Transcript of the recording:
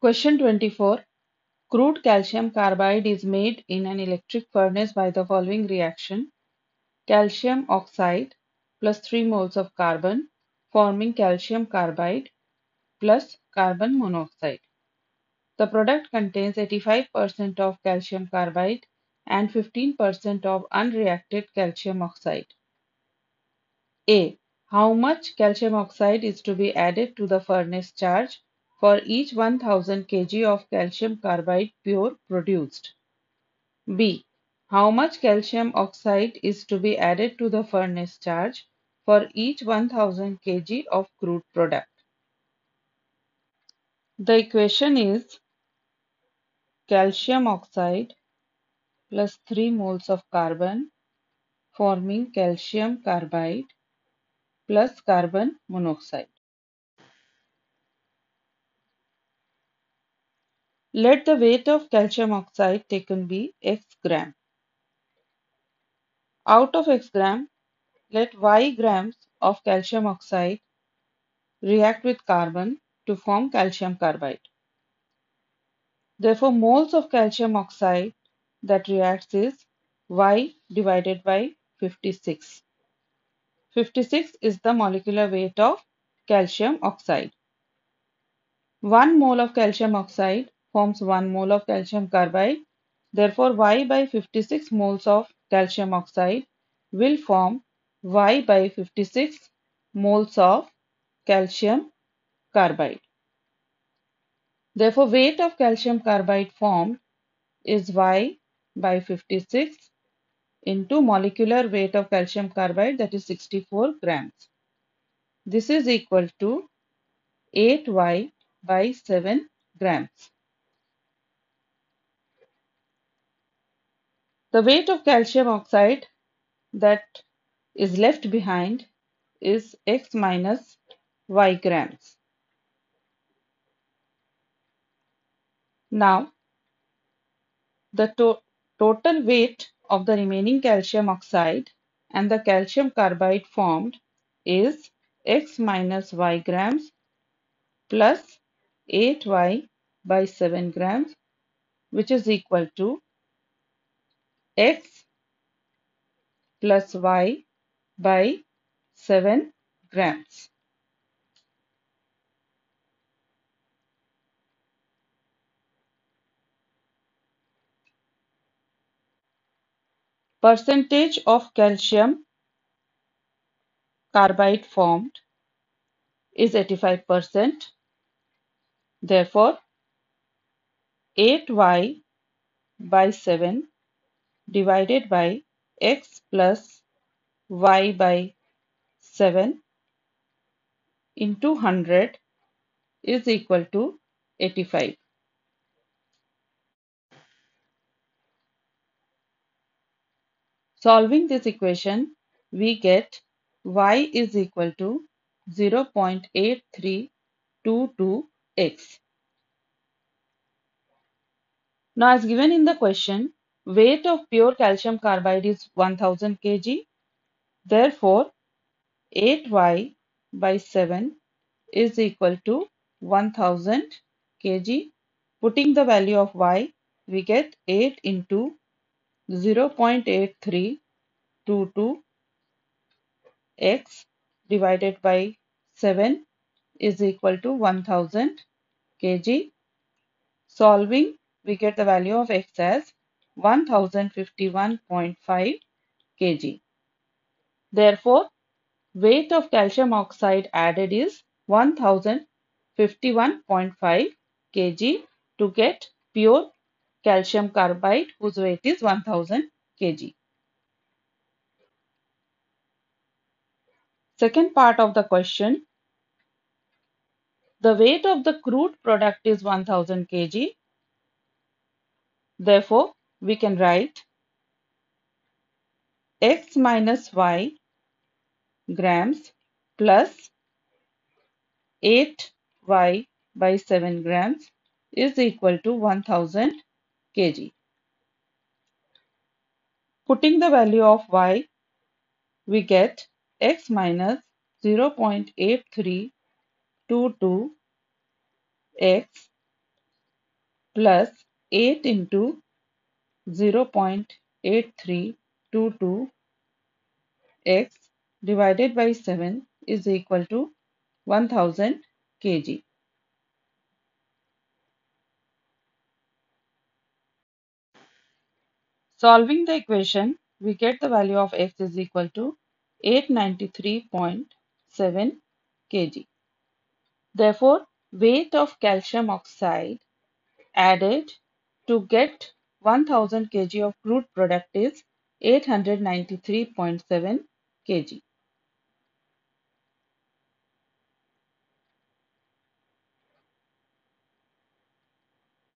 Question 24. Crude calcium carbide is made in an electric furnace by the following reaction. Calcium oxide plus 3 moles of carbon forming calcium carbide plus carbon monoxide. The product contains 85% of calcium carbide and 15% of unreacted calcium oxide. A. How much calcium oxide is to be added to the furnace charge for each 1000 kg of calcium carbide pure produced? B. How much calcium oxide is to be added to the furnace charge for each 1000 kg of crude product? The equation is calcium oxide plus 3 moles of carbon forming calcium carbide plus carbon monoxide. Let the weight of calcium oxide taken be x gram. Out of x gram, let y grams of calcium oxide react with carbon to form calcium carbide. Therefore, moles of calcium oxide that reacts is y divided by 56. 56 is the molecular weight of calcium oxide. 1 mole of calcium oxide forms 1 mole of calcium carbide. Therefore, Y by 56 moles of calcium oxide will form Y by 56 moles of calcium carbide. Therefore, weight of calcium carbide formed is Y by 56 into molecular weight of calcium carbide that is 64 grams. This is equal to 8Y by 7 grams. The weight of calcium oxide that is left behind is X minus Y grams. Now, the to total weight of the remaining calcium oxide and the calcium carbide formed is x minus y grams plus 8y by 7 grams which is equal to x plus y by 7 grams. Percentage of calcium carbide formed is 85%. Therefore, 8y by 7 divided by x plus y by 7 into 100 is equal to 85. Solving this equation, we get y is equal to 0.8322x. Now as given in the question, weight of pure calcium carbide is 1000 kg. Therefore, 8y by 7 is equal to 1000 kg. Putting the value of y, we get 8 into 0.8322 x divided by 7 is equal to 1000 kg. Solving, we get the value of x as 1051.5 kg. Therefore, weight of calcium oxide added is 1051.5 kg to get pure calcium carbide whose weight is 1000 kg. Second part of the question. The weight of the crude product is 1000 kg. Therefore, we can write x minus y grams plus 8y by 7 grams is equal to 1000 kg. Putting the value of y, we get x minus 0.8322 x plus 8 into 0.8322 x divided by 7 is equal to 1000 kg. Solving the equation, we get the value of x is equal to 893.7 kg. Therefore, weight of calcium oxide added to get 1000 kg of crude product is 893.7 kg.